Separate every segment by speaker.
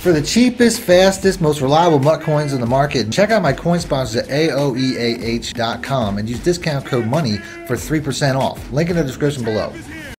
Speaker 1: For the cheapest, fastest, most reliable MUT coins on the market, check out my coin sponsors at AOEAH.com and use discount code MONEY for 3% off. Link in the description below.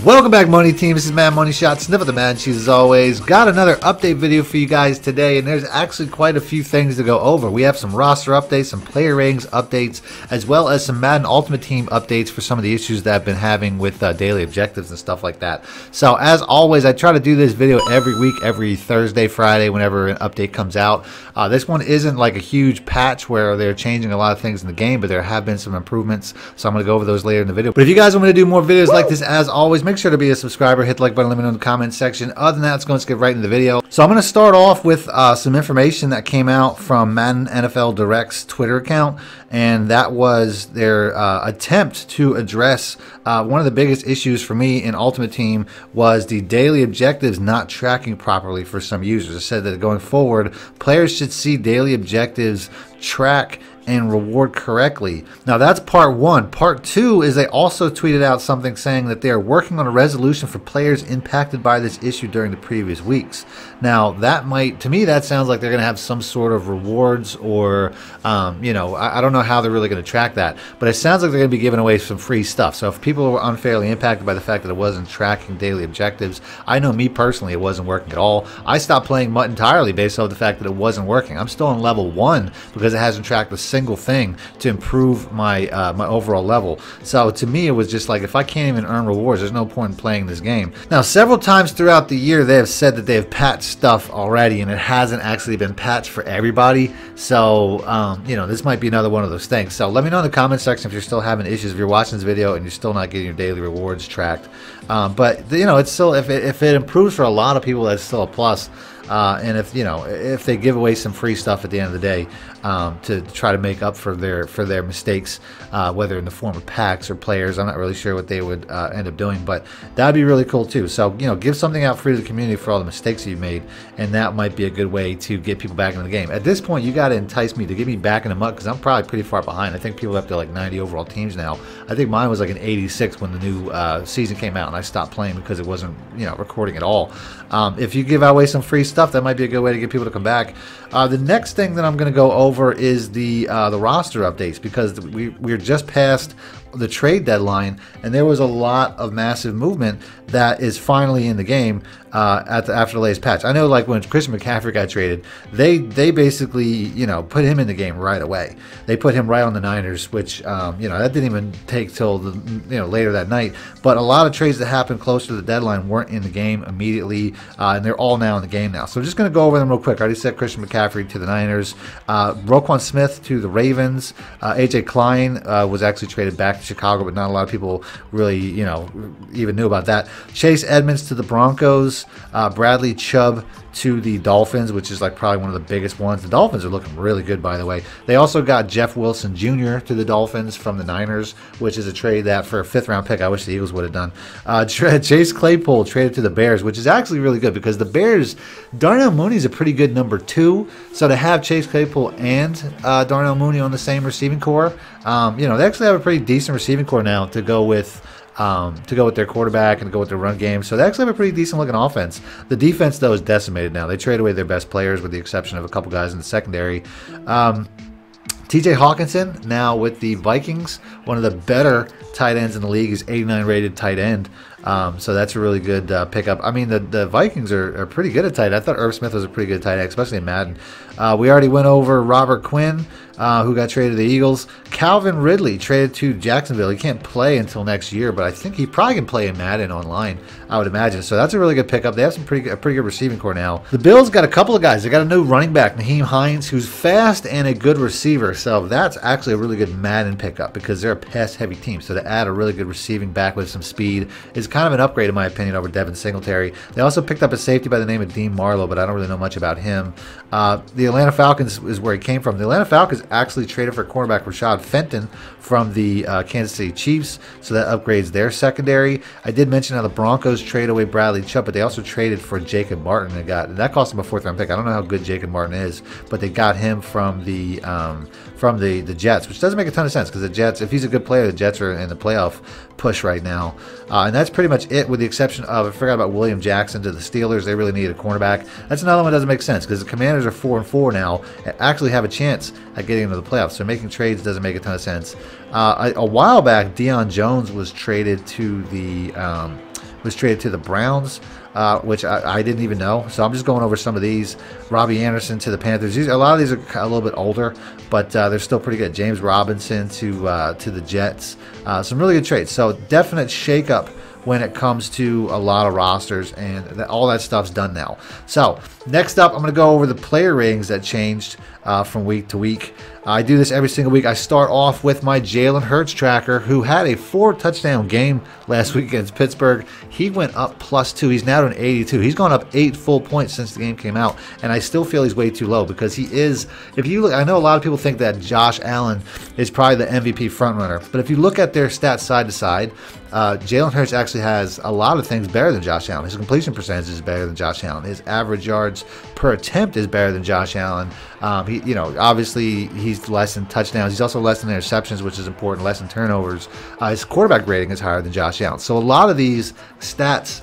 Speaker 1: Welcome back, Money Team. This is Mad Money Shot. Sniff of the Mad Cheese as always. Got another update video for you guys today, and there's actually quite a few things to go over. We have some roster updates, some player ratings updates, as well as some Madden Ultimate Team updates for some of the issues that I've been having with uh, daily objectives and stuff like that. So, as always, I try to do this video every week, every Thursday, Friday, whenever an update comes out. Uh, this one isn't like a huge patch where they're changing a lot of things in the game, but there have been some improvements. So, I'm going to go over those later in the video. But if you guys want me to do more videos like this, as always, make sure to be a subscriber, hit the like button, let me know in the comment section. Other than that, let's go and skip right into the video. So I'm going to start off with uh, some information that came out from Madden NFL Direct's Twitter account, and that was their uh, attempt to address uh, one of the biggest issues for me in Ultimate Team was the daily objectives not tracking properly for some users. It said that going forward, players should see daily objectives track and reward correctly. Now that's part one. Part two is they also tweeted out something saying that they are working on a resolution for players impacted by this issue during the previous weeks. Now that might, to me, that sounds like they're going to have some sort of rewards or, um, you know, I, I, don't know how they're really going to track that, but it sounds like they're going to be giving away some free stuff. So if people were unfairly impacted by the fact that it wasn't tracking daily objectives, I know me personally, it wasn't working at all. I stopped playing MUT entirely based off the fact that it wasn't working. I'm still on level one because it hasn't tracked the single thing to improve my uh, my overall level. So to me, it was just like if I can't even earn rewards, there's no point in playing this game. Now, several times throughout the year, they have said that they have patched stuff already, and it hasn't actually been patched for everybody. So um, you know, this might be another one of those things. So let me know in the comment section if you're still having issues. If you're watching this video and you're still not getting your daily rewards tracked, um, but you know, it's still if it, if it improves for a lot of people, that's still a plus. Uh, and if you know if they give away some free stuff at the end of the day um, to try to make up for their for their mistakes, uh, whether in the form of packs or players, I'm not really sure what they would uh, end up doing, but that'd be really cool too. So you know, give something out free to the community for all the mistakes you've made, and that might be a good way to get people back into the game. At this point, you got to entice me to get me back in the MUT because I'm probably pretty far behind. I think people have to like 90 overall teams now. I think mine was like an 86 when the new uh, season came out, and I stopped playing because it wasn't you know recording at all. Um, if you give away some free stuff, that might be a good way to get people to come back. Uh, the next thing that I'm going to go over is the uh, the roster updates because we we're just past the trade deadline, and there was a lot of massive movement that is finally in the game uh, at the, after the latest patch. I know, like when Christian McCaffrey got traded, they they basically you know put him in the game right away. They put him right on the Niners, which um, you know that didn't even take till the you know later that night. But a lot of trades that happened close to the deadline weren't in the game immediately, uh, and they're all now in the game now. So I'm just going to go over them real quick. I already said Christian McCaffrey to the Niners, uh, Roquan Smith to the Ravens, uh, AJ Klein uh, was actually traded back to Chicago, but not a lot of people really you know even knew about that. Chase Edmonds to the Broncos, uh, Bradley Chubb to the Dolphins, which is like probably one of the biggest ones. The Dolphins are looking really good, by the way. They also got Jeff Wilson Jr. to the Dolphins from the Niners, which is a trade that for a fifth round pick, I wish the Eagles would have done. Uh, Chase Claypool traded to the Bears, which is actually really good because the Bears, Darnell Mooney is a pretty good number two. So to have Chase Claypool and uh, Darnell Mooney on the same receiving corps, um, you know, they actually have a pretty decent receiving corps now to go with um, to go with their quarterback and go with their run game. So they actually have a pretty decent looking offense. The defense, though, is decimated now. They trade away their best players with the exception of a couple guys in the secondary. Um, TJ Hockenson, now with the Vikings, one of the better tight ends in the league, is 89 rated tight end. Um, so that's a really good uh, pickup. I mean, the, the Vikings are, are pretty good at tight. I thought Irv Smith was a pretty good tight end, especially in Madden. Uh, we already went over Robert Quinn, uh, who got traded to the Eagles. Calvin Ridley traded to Jacksonville. He can't play until next year, but I think he probably can play in Madden online, I would imagine. So that's a really good pickup. They have some pretty, a pretty good receiving corps now. The Bills got a couple of guys. They got a new running back, Nyheim Hines, who's fast and a good receiver. So that's actually a really good Madden pickup because they're a pass-heavy team. So to add a really good receiving back with some speed is kind of an upgrade, in my opinion, over Devin Singletary. They also picked up a safety by the name of Dean Marlowe, but I don't really know much about him. Uh, the Atlanta Falcons is where he came from. The Atlanta Falcons actually traded for cornerback Rashad Fenton from the uh, Kansas City Chiefs, so that upgrades their secondary. I did mention how the Broncos trade away Bradley Chubb, but they also traded for Jacob Martin. They got and that cost them a fourth round pick. I don't know how good Jacob Martin is, but they got him from the um, from the the Jets, which doesn't make a ton of sense because the Jets, if he's a good player, the Jets are in the playoff push right now. Uh, and that's pretty much it, with the exception of I forgot about William Jackson to the Steelers. They really need a cornerback. That's another one that doesn't make sense because the Commanders are four and four now, and actually have a chance at getting into the playoffs. So making trades doesn't make a ton of sense. Uh, a, a, while back, Deion Jones was traded to the um, was traded to the Browns uh, which I, I, didn't even know. So I'm just going over some of these. Robbie Anderson to the Panthers. These, a lot of these are a little bit older, but uh, they're still pretty good. James Robinson to uh, to the Jets. Uh, some really good trades. So definite shakeup when it comes to a lot of rosters, and all that stuff's done now. So next up, I'm going to go over the player ratings that changed uh, from week to week. I do this every single week. I start off with my Jalen Hurts tracker, who had a four touchdown game last week against Pittsburgh. He went up plus two. He's now an 82. He's gone up eight full points since the game came out, and I still feel he's way too low because he is. If you look, I know a lot of people think that Josh Allen is probably the MVP frontrunner, but if you look at their stats side to side, uh, Jalen Hurts actually has a lot of things better than Josh Allen. His completion percentage is better than Josh Allen. His average yards per attempt is better than Josh Allen. Um, he, you know, obviously he's less in touchdowns. He's also less in interceptions, which is important. Less in turnovers. Uh, his quarterback rating is higher than Josh Allen. So a lot of these stats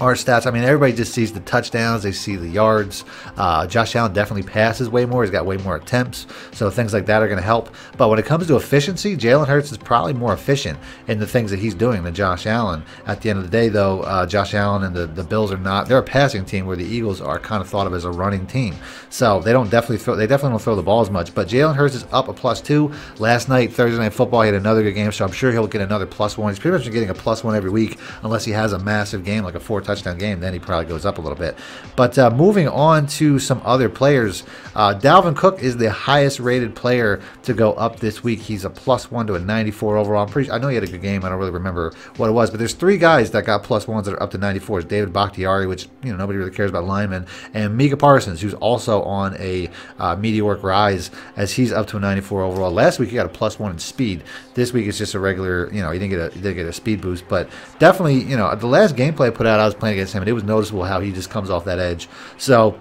Speaker 1: our stats. I mean, everybody just sees the touchdowns, they see the yards. Uh, Josh Allen definitely passes way more. He's got way more attempts, so things like that are going to help. But when it comes to efficiency, Jalen Hurts is probably more efficient in the things that he's doing than Josh Allen. At the end of the day, though, uh, Josh Allen and the, the Bills are not. They're a passing team where the Eagles are kind of thought of as a running team. So they don't definitely throw. They definitely don't throw the ball as much. But Jalen Hurts is up a plus two. Last night, Thursday night football, he had another good game, so I'm sure he'll get another plus one. He's pretty much getting a plus one every week, unless he has a massive game like a four touchdown game. Then he probably goes up a little bit. But uh, moving on to some other players, uh, Dalvin Cook is the highest rated player to go up this week. He's a plus one to a 94 overall. Pretty. I know he had a good game. I don't really remember what it was, but there's three guys that got plus ones that are up to 94s. David Bakhtiari, which you know nobody really cares about linemen, and Micah Parsons, who's also on a uh, meteoric rise as he's up to a 94 overall. Last week he got a plus one in speed. This week it's just a regular. You know, he didn't get a he didn't get a speed boost, but definitely you know the last gameplay I put out, I was playing against him, and it was noticeable how he just comes off that edge. So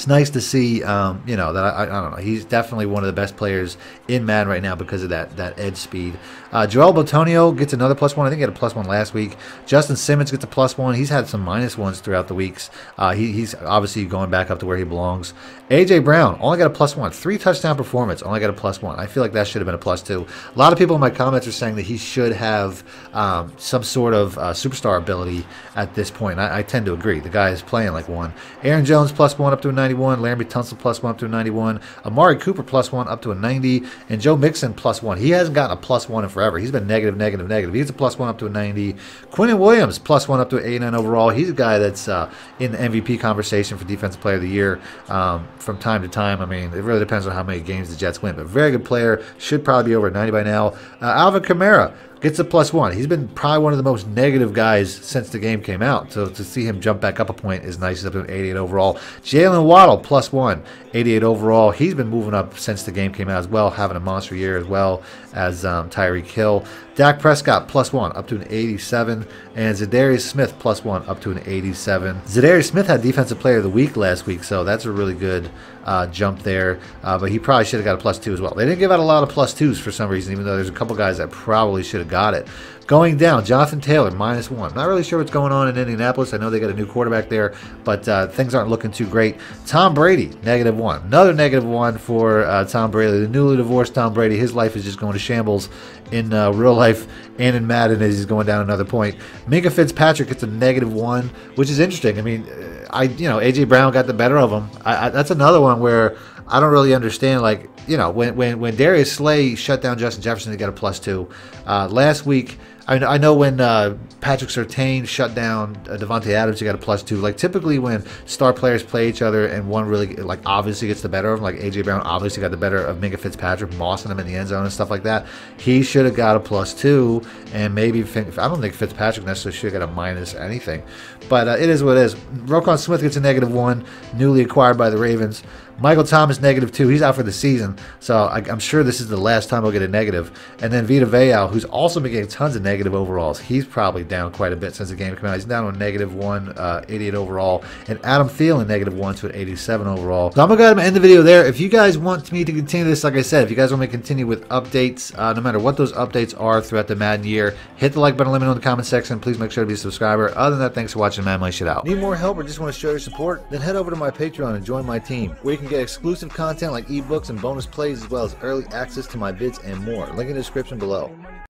Speaker 1: it's nice to see, um, you know, that I, I, don't know. He's definitely one of the best players in Madden right now because of that that edge speed. Uh, Joel Bitonio gets another plus one. I think he had a plus one last week. Justin Simmons gets a plus one. He's had some minus ones throughout the weeks. Uh, he, he's obviously going back up to where he belongs. AJ Brown only got a plus one. Three touchdown performance, only got a plus one. I feel like that should have been a plus two. A lot of people in my comments are saying that he should have um, some sort of uh, superstar ability at this point. I, I, tend to agree. The guy is playing like one. Aaron Jones plus one up to a 91. Laremy Tunsil plus one up to a 91. Amari Cooper plus one up to a 90. And Joe Mixon plus one. He hasn't gotten a plus one in forever. He's been negative, negative, negative. He's a plus one up to a 90. Quinnen Williams plus one up to an 89 overall. He's a guy that's uh, in the MVP conversation for Defensive Player of the Year um, from time to time. I mean, it really depends on how many games the Jets win, but very good player. Should probably be over 90 by now. Uh, Alvin Kamara gets a plus one. He's been probably one of the most negative guys since the game came out. So to see him jump back up a point is nice. He's up to an 88 overall. Jaylen Waddle plus one, 88 overall. He's been moving up since the game came out as well, having a monster year as well as um, Tyreek Hill. Dak Prescott plus one up to an 87, and Za'Darius Smith plus one up to an 87. Za'Darius Smith had Defensive Player of the Week last week, so that's a really good uh, jump there. Uh, but he probably should have got a plus two as well. They didn't give out a lot of plus twos for some reason, even though there's a couple guys that probably should have got it. Going down, Jonathan Taylor, minus one. Not really sure what's going on in Indianapolis. I know they got a new quarterback there, but uh, things aren't looking too great. Tom Brady, negative one. Another negative one for uh, Tom Brady. The newly divorced Tom Brady, his life is just going to shambles in uh, real life and in Madden as he's going down another point. Minkah Fitzpatrick gets a negative one, which is interesting. I mean, I you know AJ Brown got the better of him. I, I, that's another one where I don't really understand. Like you know when when when Darius Slay shut down Justin Jefferson, they got a plus two. Uh, last week I, I know when uh, Patrick Surtain shut down uh, Adams, you got a plus two. Like typically when star players play each other and one really like obviously gets the better of them, like AJ Brown obviously got the better of Minkah Fitzpatrick, mossing him in the end zone and stuff like that. He should have got a plus two, and maybe I don't think Fitzpatrick necessarily should have got a minus anything, but uh, it is what it is. Roquan Smith gets a negative one, newly acquired by the Ravens. Michael Thomas negative two. He's out for the season, so I, am sure this is the last time he'll get a negative. And then Vita Vea, who's also been getting tons of negative overalls. He's probably down quite a bit since the game came out. He's down to a negative one, uh, 88 overall, and Adam Thielen negative one to an 87 overall. So I'm gonna go ahead and end the video there. If you guys want me to continue this, like I said, if you guys want me to continue with updates, uh, no matter what those updates are throughout the Madden year, hit the like button, let me know in the comment section. Please make sure to be a subscriber. Other than that, thanks for watching Madden Money Shit Out. Need more help or just want to show your support? Then head over to my Patreon and join my team, where you can get exclusive content like ebooks and bonus plays, as well as early access to my vids and more. Link in the description below.